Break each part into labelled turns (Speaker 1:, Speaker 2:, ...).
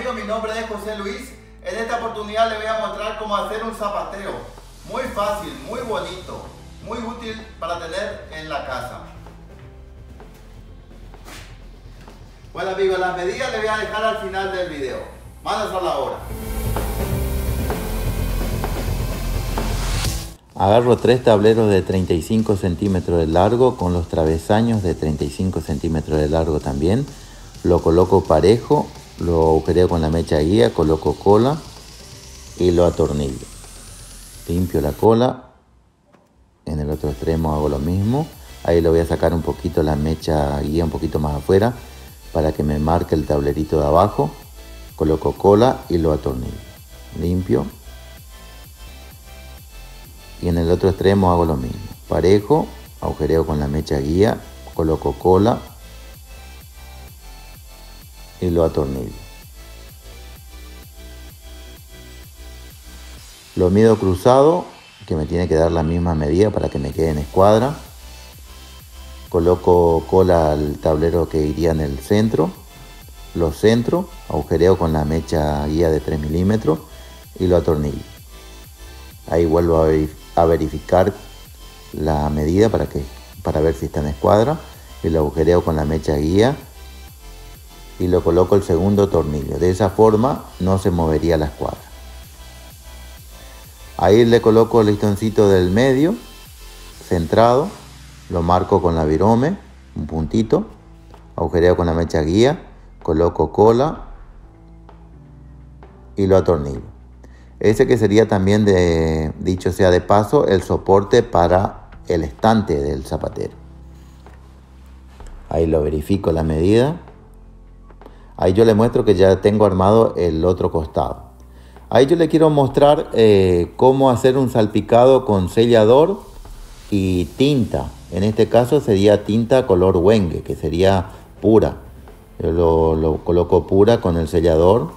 Speaker 1: amigos, mi nombre es José Luis. En esta oportunidad les voy a mostrar cómo hacer un zapateo. Muy fácil, muy bonito, muy útil para tener en la casa. Bueno amigos, las medidas les voy a dejar al final del video. Manos a la hora.
Speaker 2: Agarro tres tableros de 35 centímetros de largo con los travesaños de 35 centímetros de largo también. Lo coloco parejo, lo agujereo con la mecha guía, coloco cola y lo atornillo. Limpio la cola. En el otro extremo hago lo mismo. Ahí lo voy a sacar un poquito la mecha guía un poquito más afuera para que me marque el tablerito de abajo. Coloco cola y lo atornillo. Limpio y en el otro extremo hago lo mismo. Parejo, agujereo con la mecha guía, coloco cola y lo atornillo. Lo mido cruzado, que me tiene que dar la misma medida para que me quede en escuadra. Coloco cola al tablero que iría en el centro. Lo centro, agujereo con la mecha guía de 3 milímetros y lo atornillo. Ahí vuelvo a ver a verificar la medida para, que, para ver si está en escuadra y lo agujereo con la mecha guía y lo coloco el segundo tornillo. De esa forma no se movería la escuadra. Ahí le coloco el listoncito del medio, centrado, lo marco con la virome, un puntito, agujereo con la mecha guía, coloco cola y lo atornillo. Ese que sería también, de, dicho sea de paso, el soporte para el estante del zapatero. Ahí lo verifico la medida. Ahí yo le muestro que ya tengo armado el otro costado. Ahí yo le quiero mostrar eh, cómo hacer un salpicado con sellador y tinta. En este caso sería tinta color wengue, que sería pura. Yo lo, lo coloco pura con el sellador.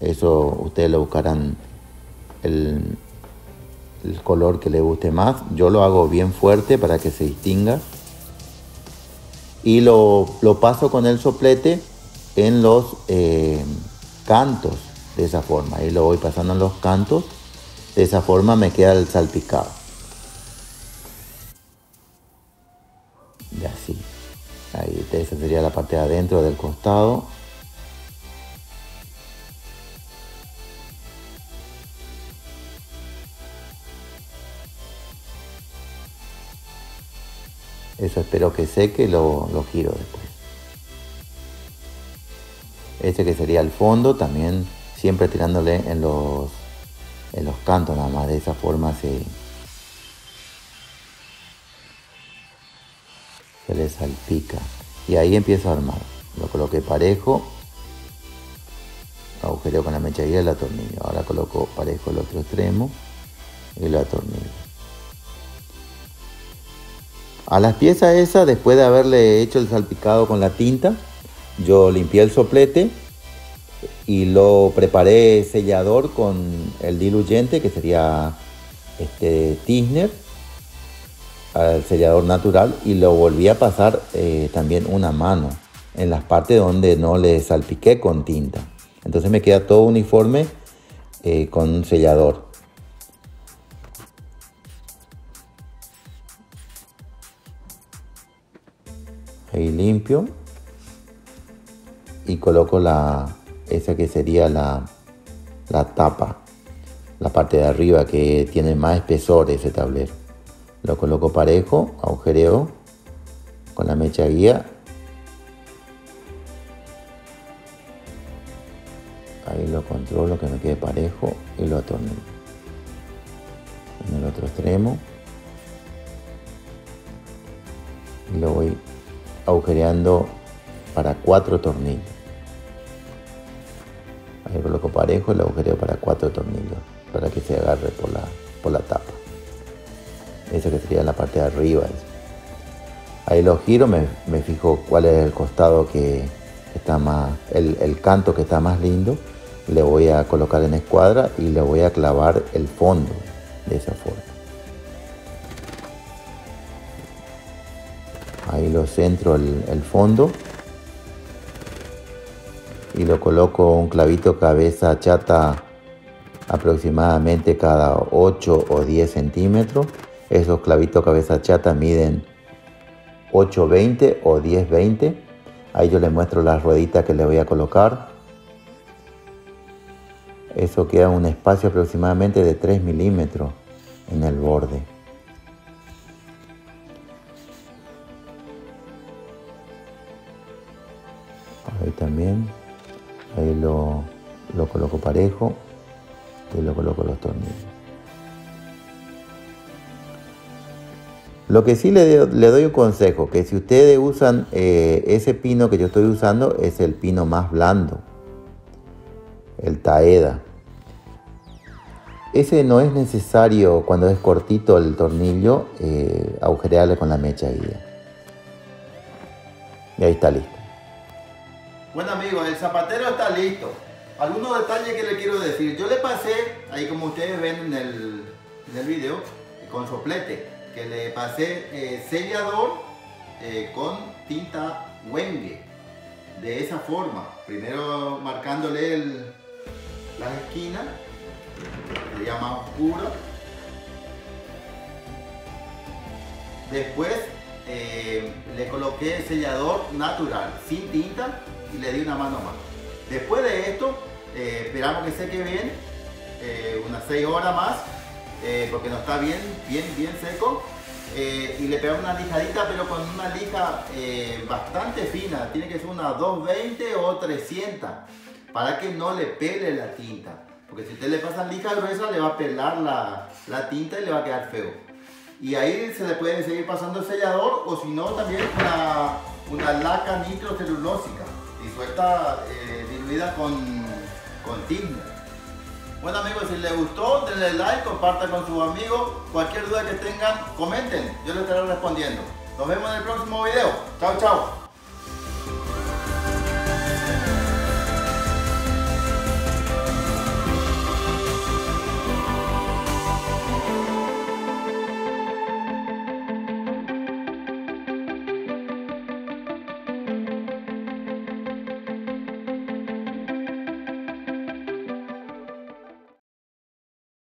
Speaker 2: Eso ustedes lo buscarán el, color que le guste más. Yo lo hago bien fuerte para que se distinga. Y lo, paso con el soplete en los eh, cantos de esa forma. Y lo voy pasando en los cantos. De esa forma me queda el salpicado. Y así. Ahí, esa sería la parte de adentro del costado. Eso espero que seque y lo, lo giro después. Este que sería el fondo, también siempre tirándole en los, en los cantos nada más. De esa forma se, se le salpica. Y ahí empiezo a armar. Lo coloqué parejo. Agujereo con la mecha y el atornillo. Ahora coloco parejo el otro extremo y lo atornillo. A las piezas esas, después de haberle hecho el salpicado con la tinta, yo limpié el soplete y lo preparé sellador con el diluyente, que sería este Tisner, el sellador natural, y lo volví a pasar eh, también una mano en las partes donde no le salpiqué con tinta. Entonces me queda todo uniforme eh, con un sellador. ahí limpio y coloco la esa que sería la, la tapa la parte de arriba que tiene más espesor ese tablero. Lo coloco parejo agujereo con la mecha guía. Ahí lo controlo que me quede parejo y lo atornillo. En el otro extremo. Y lo voy agujereando para cuatro tornillos. Ahí coloco parejo el agujereo para cuatro tornillos para que se agarre por la, por la tapa. Esa que sería la parte de arriba. Ahí lo giro, me, fijo cuál es el costado que está más, el, el canto que está más lindo. Le voy a colocar en escuadra y le voy a clavar el fondo de esa forma. ahí lo centro el, fondo y lo coloco un clavito cabeza chata aproximadamente cada 8 o 10 centímetros. Esos clavitos cabeza chata miden 8.20 o 10.20. Ahí yo le muestro las rueditas que le voy a colocar. Eso queda un espacio aproximadamente de 3 milímetros en el borde. Ahí también. Ahí lo, lo coloco parejo y lo coloco los tornillos. Lo que sí le, doy un consejo, que si ustedes usan eh, ese pino que yo estoy usando, es el pino más blando, el Taeda. Ese no es necesario cuando es cortito el tornillo eh, agujerearle con la mecha guía. Y ahí está listo.
Speaker 1: Bueno amigos, el zapatero está listo. Algunos detalles que le quiero decir. Yo le pasé, ahí como ustedes ven en el, en el video, con soplete, que le pasé eh, sellador eh, con tinta Wenge. De esa forma. Primero marcándole el, las esquinas sería más oscuro. Después eh, le coloqué sellador natural, sin tinta y le di una mano más. Después de esto, eh, esperamos que seque bien, eh, unas 6 horas más, porque no está bien, bien, bien seco. y le pegamos una lijadita, pero con una lija bastante fina, tiene que ser una 220 o 300, para que no le pele la tinta. Porque si usted le pasa lija gruesa, le va a pelar la, tinta y le va a quedar feo. Y ahí se le puede seguir pasando el sellador o si no también una, una laca nitrocelulósica disuelta, eh, diluida con, con Bueno amigos, si les gustó, denle like, compartan con sus amigos. Cualquier duda que tengan, comenten. Yo les estaré respondiendo. Nos vemos en el próximo video. Chao, chao.